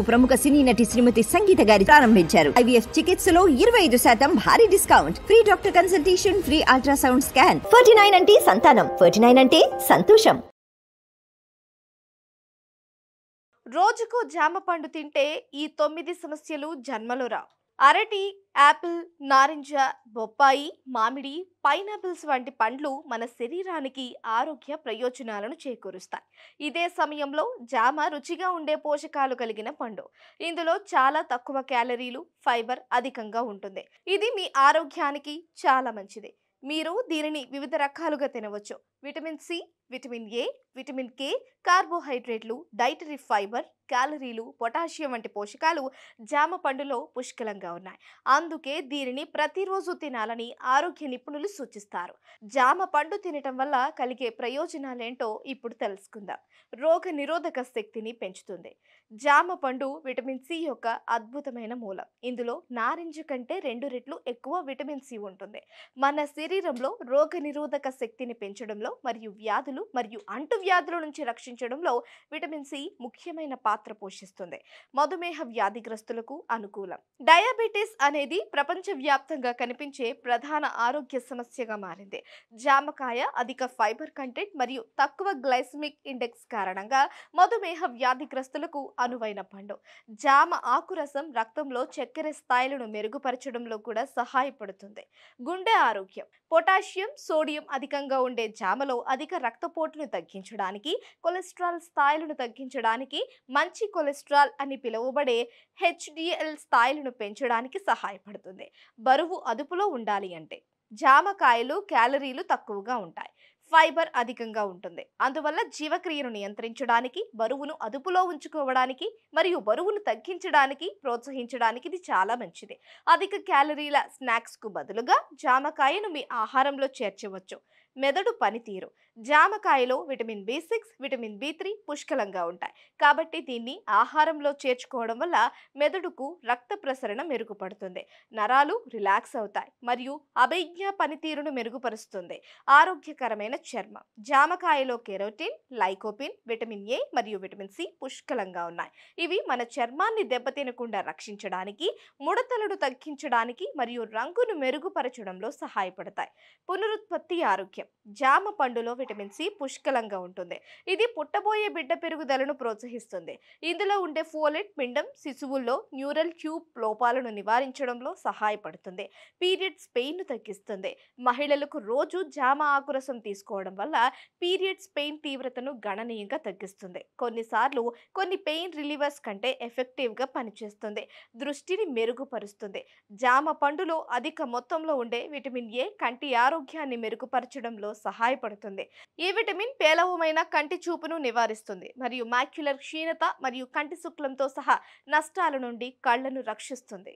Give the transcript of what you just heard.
ప్రముఖ సినీ నటి శ్రీమతి సంగీత గారి ప్రారంభించారు. ఐవీఎఫ్ చికిత్సలో ఇరవై ఐదు శాతం భారీ discount. Free doctor consultation free ultrasound scan. Forty nine అంటే సంతానం. ఫోర్టీ నైన్ అంటే సంతోషం. రోజుకు జామ పండు తింటే ఈ తొమ్మిది సమస్యలు జన్మలో రావు. అరటి యాపిల్ నారింజ బొప్పాయి మామిడి పైనాపిల్స్ వంటి పండ్లు మన శరీరానికి ఆరోగ్య ప్రయోజనాలను చేకూరుస్తాయి. ఇదే సమయంలో జామ రుచిగా ఉండే పోషకాలు కలిగిన పండు. ఇందులో చాలా తక్కువ క్యాలరీలు ఫైబర్ అధికంగా ఉంటుంది. ఇది మీ ఆరోగ్యానికి చాలా మంచిది. మీరు దీనిని వివిధ రకాలుగా తినవచ్చు. Vitamin C vitamin A vitamin K కార్బోహైడ్రేట్లు డైటరీ ఫైబర్ క్యాలరీలు పొటాషియం వంటి పోషకాలు జామ పండులో పుష్కలంగా ఉన్నాయి. అందుకే దీనిని ప్రతిరోజు తినాలని ఆరోగ్య నిపుణులు సూచిస్తారు. జామ పండు తినటం వల్ల కలిగే ప్రయోజనాలేంటో ఇప్పుడు తెలుసుకుందాం. రోగ నిరోధక శక్తిని పెంచుతుంది. జామ పండు విటమిన్ సి యొక్క అద్భుతమైన మూలం. ఇందులో నారింజ కంటే రెండు రెట్లు ఎక్కువ విటమిన్ సి ఉంటుంది. మన శరీరంలో రోగ నిరోధక శక్తిని పెంచడంలో మరియు వ్యాధులు మరియు అంటువ్యాధుల నుంచి రక్షించడంలో విటమిన్ సి ముఖ్యమైన పాత్ర పాత్ర పోషిస్తుంది. మధుమేహ వ్యాధిగ్రస్తులకు అనుకూలం. డయాబెటీస్ అనేది ప్రపంచవ్యాప్తంగా కనిపించే ప్రధాన ఆరోగ్య సమస్యగా మారింది. జామకాయ అధిక ఫైబర్ కంటెంట్ మరియు తక్కువ గ్లైసమిక్ ఇండెక్స్ కారణంగా మధుమేహ వ్యాధిగ్రస్తులకు అనువైన పండు. జామ ఆకురసం రక్తంలో చక్కెర స్థాయిలను మెరుగుపరచడంలో కూడా సహాయపడుతుంది. గుండె ఆరోగ్యం. పొటాషియం సోడియం అధికంగా ఉండే జామలో అధిక రక్తపోటును తగ్గించడానికి కొలెస్ట్రాల్ స్థాయిలను తగ్గించడానికి మంచి మంచి కొలెస్ట్రాల్ అని పిలువబడే హెచ్డిఎల్ స్థాయిలను పెంచడానికి సహాయపడుతుంది. బరువు అదుపులో ఉండాలి అంటే జామకాయలు క్యాలరీలు తక్కువగా ఉంటాయి. ఫైబర్ అధికంగా ఉంటుంది. అందువల్ల జీవక్రియను నియంత్రించడానికి బరువును అదుపులో ఉంచుకోవడానికి మరియు బరువును తగ్గించడానికి ప్రోత్సహించడానికి ఇది చాలా మంచిది. అధిక క్యాలరీల స్నాక్స్కు బదులుగా జామకాయను మీ ఆహారంలో చేర్చవచ్చు. మెదడు పనితీరు. జామకాయలో vitamin B six vitamin B three పుష్కలంగా ఉంటాయి. కాబట్టి దీన్ని ఆహారంలో చేర్చుకోవడం వల్ల మెదడుకు రక్త ప్రసరణ మెరుగుపడుతుంది. నరాలు రిలాక్స్ అవుతాయి మరియు అభిజ్ఞ పనితీరును మెరుగుపరుస్తుంది. ఆరోగ్యకరమైన చర్మం. జామకాయలో కెరోటిన్ లైకోపిన్ విటమిన్ ఏ మరియు విటమిన్ సి పుష్కలంగా ఉన్నాయి. ఇవి మన చర్మాన్ని దెబ్బతినకుండా రక్షించడానికి ముడతలను తగ్గించడానికి మరియు రంగును మెరుగుపరచడంలో సహాయపడతాయి. పునరుత్పత్తి ఆరోగ్యం. జామ పండులో విటమిన్ సి పుష్కలంగా ఉంటుంది. ఇది పుట్టబోయే బిడ్డ పెరుగుదలను ప్రోత్సహిస్తుంది. ఇందులో ఉండే ఫోలెట్ పిండం శిశువుల్లో న్యూరల్ ట్యూబ్ లోపాలను నివారించడంలో సహాయపడుతుంది. పీరియడ్స్ పెయిన్ను తగ్గిస్తుంది. మహిళలకు రోజు జామ ఆకురసం తీసుకోవడం వల్ల పీరియడ్స్ పెయిన్ తీవ్రతను గణనీయంగా తగ్గిస్తుంది. కొన్నిసార్లు కొన్ని పెయిన్ రిలీవర్స్ కంటే ఎఫెక్టివ్గా పనిచేస్తుంది. దృష్టిని మెరుగుపరుస్తుంది. జామ పండులో అధిక మొత్తంలో ఉండే విటమిన్ ఏ కంటి ఆరోగ్యాన్ని మెరుగుపరచడం మెరుగుపరచడంలో సహాయపడుతుంది. ఈ విటమిన్ పేలవమైన కంటి చూపును నివారిస్తుంది. మరియు మాక్యులర్ క్షీణత మరియు కంటి శుక్లంతో సహా నష్టాల నుండి కళ్ళను రక్షిస్తుంది.